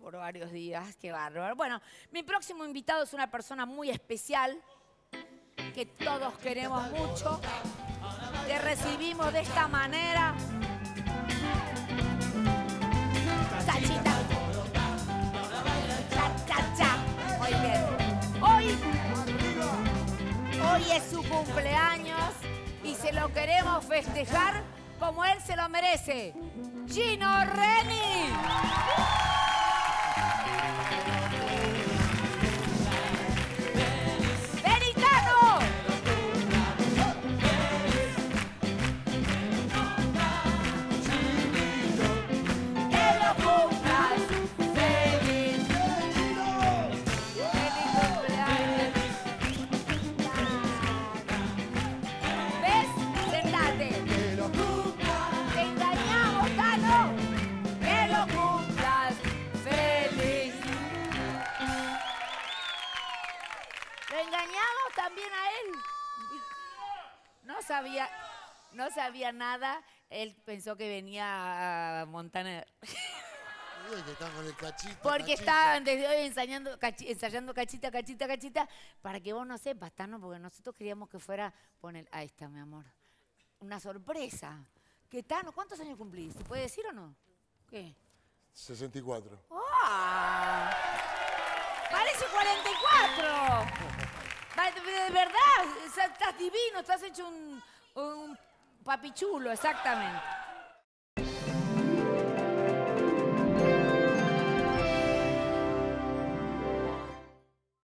por varios días, qué bárbaro. Bueno, mi próximo invitado es una persona muy especial, que todos queremos mucho. Te recibimos de esta manera. Chachita. Cha, cha, cha. Muy bien. Hoy, hoy es su cumpleaños y se lo queremos festejar como él se lo merece. Gino Reni. También a él. No sabía, no sabía nada. Él pensó que venía a Montaner. Uy, que están con el cachito. Porque cachito. estaban desde hoy ensayando, cachi- ensayando cachita, cachita, cachita, para que vos no sepas, Tano, porque nosotros queríamos que fuera, poner, ahí está, mi amor, una sorpresa. ¿Qué Tano? ¿Cuántos años cumplís? ¿Se puede decir o no? ¿Qué? 64. ¡Ah! ¡Parece 44! De verdad, estás divino, estás hecho un, un papichulo, exactamente.